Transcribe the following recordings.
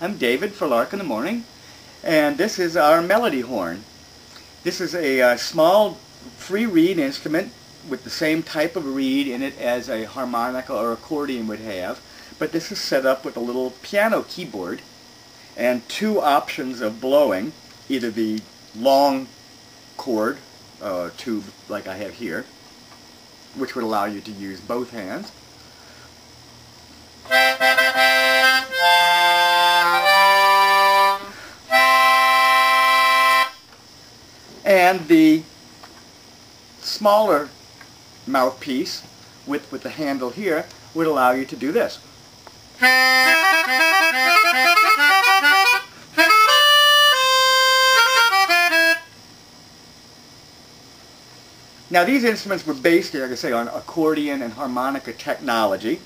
I'm David for Lark in the Morning, and this is our Melodihorn. This is a uh, small free reed instrument with the same type of reed in it as a harmonica or accordion would have, but this is set up with a little piano keyboard and two options of blowing, either the long cord uh, tube like I have here, which would allow you to use both hands, and the smaller mouthpiece with, with the handle here would allow you to do this. Now these instruments were based, like I say, on accordion and harmonica technology.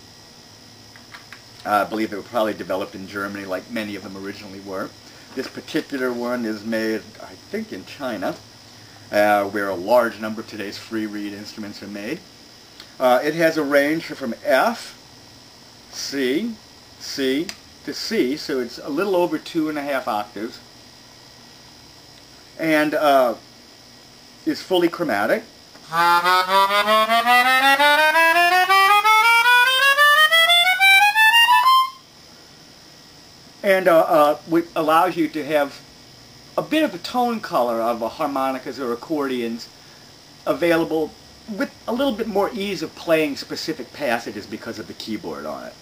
Uh, I believe they were probably developed in Germany like many of them originally were. This particular one is made, I think, in China, uh, where a large number of today's free reed instruments are made. Uh, it has a range from F, C, C to C, so it's a little over two and a half octaves, and uh, is fully chromatic. And uh, uh, allows you to have a bit of a tone color of harmonicas or accordions available with a little bit more ease of playing specific passages because of the keyboard on it.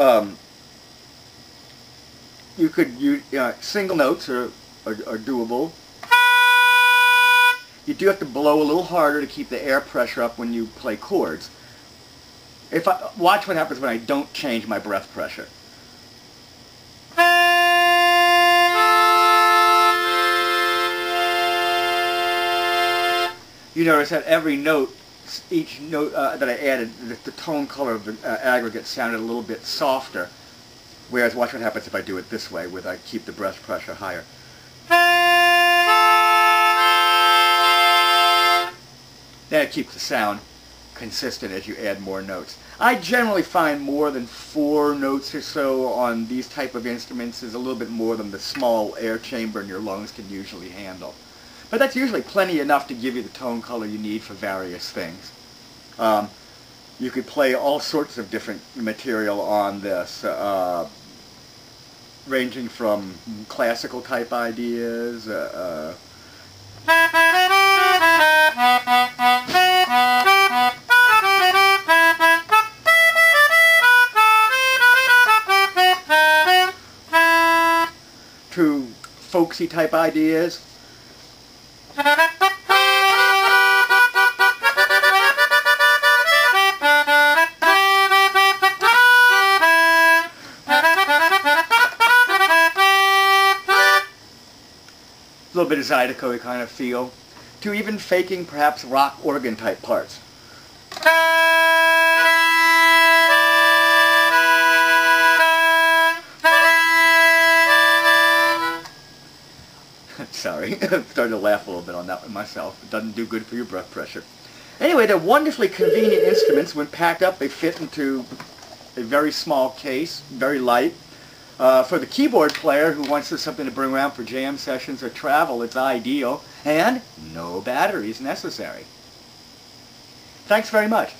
Um, you could use uh, single notes are, are, are doable. You do have to blow a little harder to keep the air pressure up when you play chords. If I watch what happens when I don't change my breath pressure. You notice that every note, each note uh, that I added, the, the, tone color of the uh, aggregate sounded a little bit softer. Whereas watch what happens if I do it this way, where I keep the breath pressure higher. That keeps the sound consistent as you add more notes. I generally find more than four notes or so on these type of instruments is a little bit more than the small air chamber in your lungs can usually handle. But that's usually plenty enough to give you the tone color you need for various things. Um, you could play all sorts of different material on this, uh, ranging from classical type ideas, uh, uh to folksy type ideas. A little bit of Zydeco kind of feel, to even faking perhaps rock organ type parts. Sorry, I'm starting to laugh a little bit on that one myself. It doesn't do good for your breath pressure. Anyway, they're wonderfully convenient instruments. When packed up, they fit into a very small case, very light. Uh, for the keyboard player who wants something to bring around for jam sessions or travel, it's ideal. And no batteries necessary. Thanks very much.